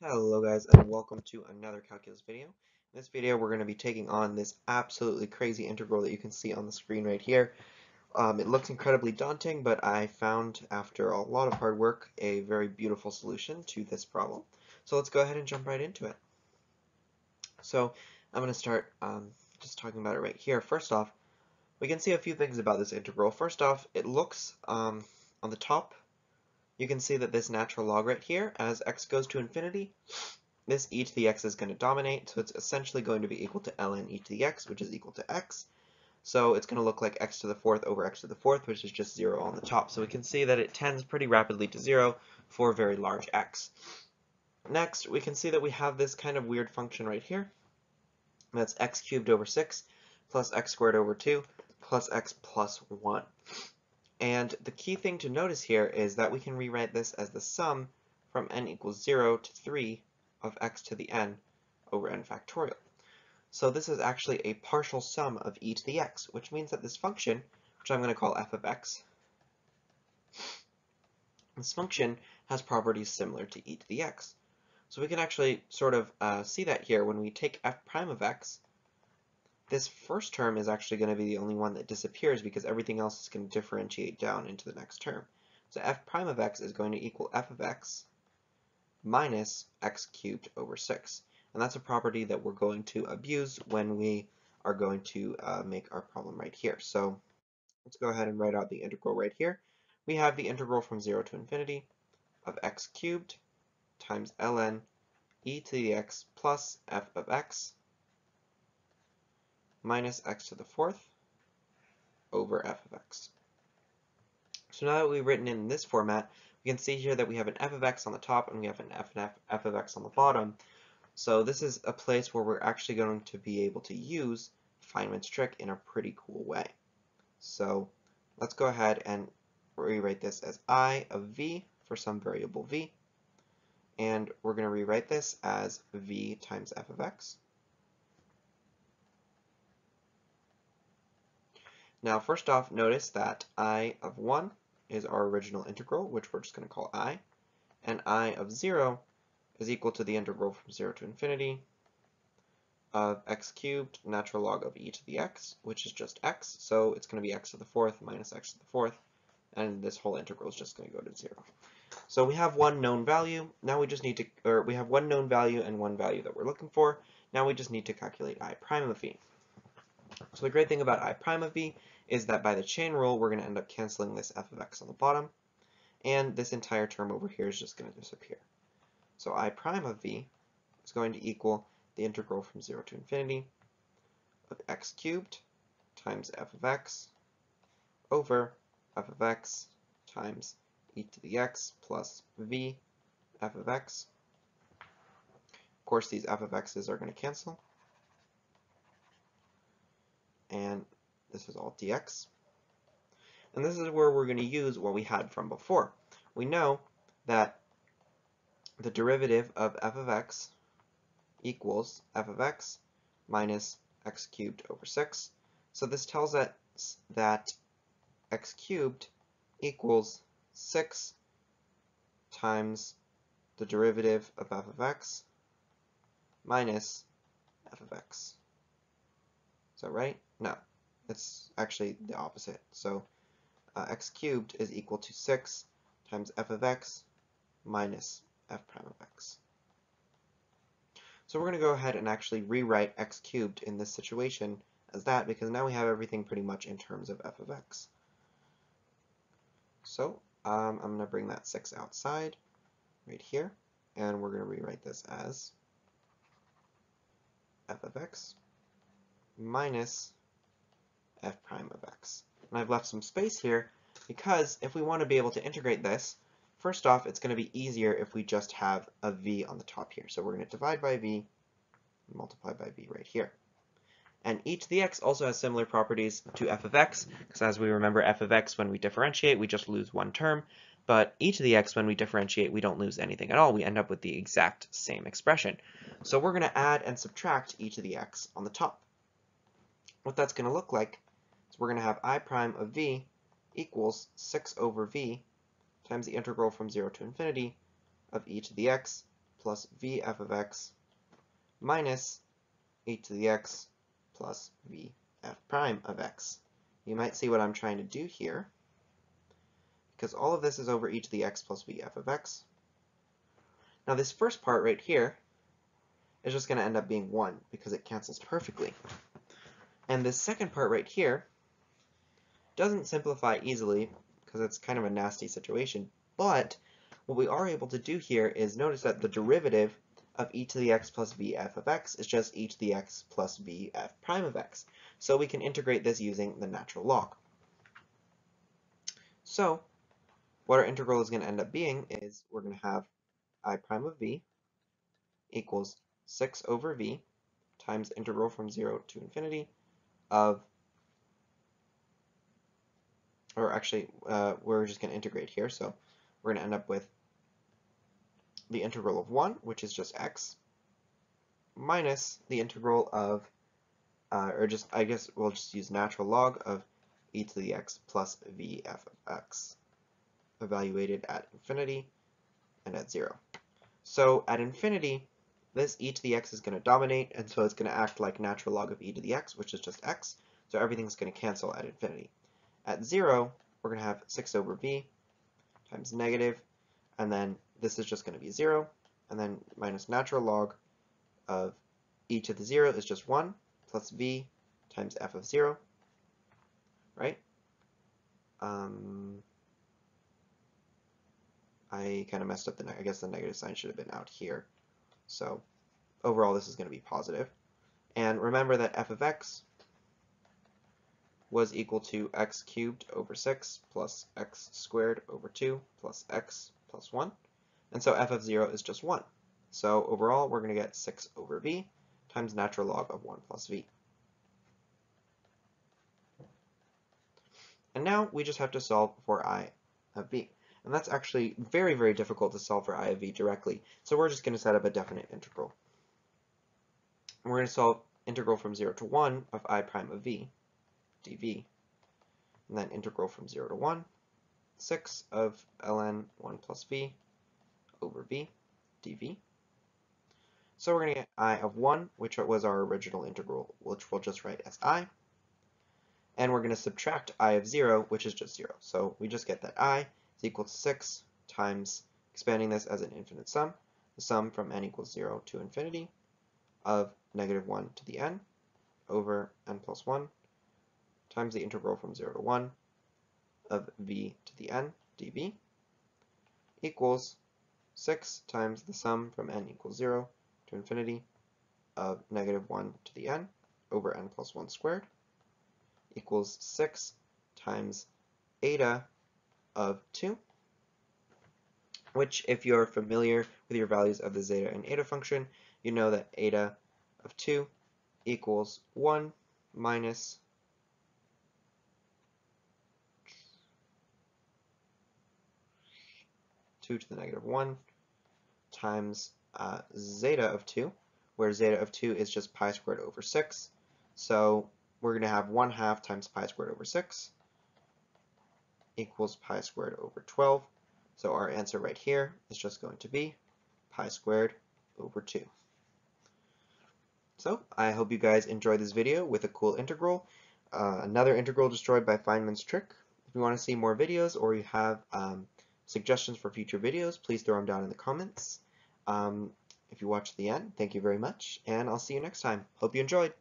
Hello guys and welcome to another calculus video. In this video we're going to be taking on this absolutely crazy integral that you can see on the screen right here. Um, it looks incredibly daunting but I found after a lot of hard work a very beautiful solution to this problem. So let's go ahead and jump right into it. So I'm going to start um, just talking about it right here. First off we can see a few things about this integral. First off it looks um, on the top you can see that this natural log right here, as x goes to infinity, this e to the x is going to dominate, so it's essentially going to be equal to ln e to the x, which is equal to x. So it's going to look like x to the fourth over x to the fourth, which is just 0 on the top. So we can see that it tends pretty rapidly to 0 for very large x. Next, we can see that we have this kind of weird function right here. That's x cubed over 6 plus x squared over 2 plus x plus 1. And the key thing to notice here is that we can rewrite this as the sum from n equals 0 to 3 of x to the n over n factorial. So this is actually a partial sum of e to the x, which means that this function, which I'm going to call f of x, this function has properties similar to e to the x. So we can actually sort of uh, see that here when we take f prime of x this first term is actually going to be the only one that disappears because everything else is going to differentiate down into the next term. So f prime of x is going to equal f of x minus x cubed over 6. And that's a property that we're going to abuse when we are going to uh, make our problem right here. So let's go ahead and write out the integral right here. We have the integral from 0 to infinity of x cubed times ln e to the x plus f of x minus x to the fourth over f of x. So now that we've written in this format, we can see here that we have an f of x on the top and we have an f, and f, f of x on the bottom. So this is a place where we're actually going to be able to use Feynman's trick in a pretty cool way. So let's go ahead and rewrite this as i of v for some variable v. And we're going to rewrite this as v times f of x Now, first off, notice that i of 1 is our original integral, which we're just going to call i, and i of 0 is equal to the integral from 0 to infinity of x cubed natural log of e to the x, which is just x, so it's going to be x to the fourth minus x to the fourth, and this whole integral is just going to go to 0. So we have one known value, now we just need to, or we have one known value and one value that we're looking for, now we just need to calculate i prime of v. So the great thing about i prime of v is that by the chain rule, we're going to end up canceling this f of x on the bottom, and this entire term over here is just going to disappear. So i prime of v is going to equal the integral from 0 to infinity of x cubed times f of x over f of x times e to the x plus v f of x. Of course, these f of x's are going to cancel. And this is all dx. And this is where we're going to use what we had from before. We know that the derivative of f of x equals f of x minus x cubed over 6. So this tells us that x cubed equals 6 times the derivative of f of x minus f of x. Is that right? No. It's actually the opposite. So uh, x cubed is equal to 6 times f of x minus f prime of x. So we're going to go ahead and actually rewrite x cubed in this situation as that because now we have everything pretty much in terms of f of x. So um, I'm going to bring that 6 outside right here and we're going to rewrite this as f of x minus f prime of x. And I've left some space here because if we want to be able to integrate this, first off, it's going to be easier if we just have a v on the top here. So we're going to divide by v and multiply by v right here. And e to the x also has similar properties to f of x, because as we remember f of x, when we differentiate, we just lose one term. But e to the x, when we differentiate, we don't lose anything at all. We end up with the exact same expression. So we're going to add and subtract e to the x on the top. What that's going to look like is we're going to have i prime of v equals 6 over v times the integral from 0 to infinity of e to the x plus v f of x minus e to the x plus v f prime of x. You might see what I'm trying to do here, because all of this is over e to the x plus v f of x. Now this first part right here is just going to end up being 1 because it cancels perfectly. And this second part right here doesn't simplify easily because it's kind of a nasty situation, but what we are able to do here is notice that the derivative of e to the x plus vf of x is just e to the x plus vf prime of x. So we can integrate this using the natural log. So what our integral is going to end up being is we're going to have i prime of v equals 6 over v times integral from 0 to infinity of, or actually, uh, we're just going to integrate here, so we're going to end up with the integral of 1, which is just x, minus the integral of, uh, or just, I guess we'll just use natural log of e to the x plus v f of x, evaluated at infinity and at 0. So at infinity, this e to the x is going to dominate, and so it's going to act like natural log of e to the x, which is just x, so everything's going to cancel at infinity. At 0, we're going to have 6 over v times negative, and then this is just going to be 0, and then minus natural log of e to the 0 is just 1, plus v times f of 0, right? Um, I kind of messed up the, I guess the negative sign should have been out here. So overall this is going to be positive. And remember that f of x was equal to x cubed over 6 plus x squared over 2 plus x plus 1. And so f of 0 is just 1. So overall, we're going to get 6 over v times natural log of 1 plus v. And now we just have to solve for i of v. And that's actually very, very difficult to solve for i of v directly. So we're just going to set up a definite integral. And we're going to solve integral from 0 to 1 of i prime of v, dv. And then integral from 0 to 1, 6 of ln 1 plus v over v dv. So we're going to get i of 1, which was our original integral, which we'll just write as i. And we're going to subtract i of 0, which is just 0. So we just get that i is equal to 6 times, expanding this as an infinite sum, the sum from n equals 0 to infinity of negative 1 to the n over n plus 1 times the integral from 0 to 1 of v to the n dv equals 6 times the sum from n equals 0 to infinity of negative 1 to the n over n plus 1 squared equals 6 times eta of 2, which if you're familiar with your values of the zeta and eta function, you know that eta of 2 equals 1 minus two to the negative 1 times uh, zeta of 2, where zeta of 2 is just pi squared over 6. So we're going to have 1 half times pi squared over 6 equals pi squared over 12. So our answer right here is just going to be pi squared over 2. So I hope you guys enjoyed this video with a cool integral. Uh, another integral destroyed by Feynman's trick. If you want to see more videos or you have um, suggestions for future videos, please throw them down in the comments. Um, if you watched the end, thank you very much, and I'll see you next time. Hope you enjoyed.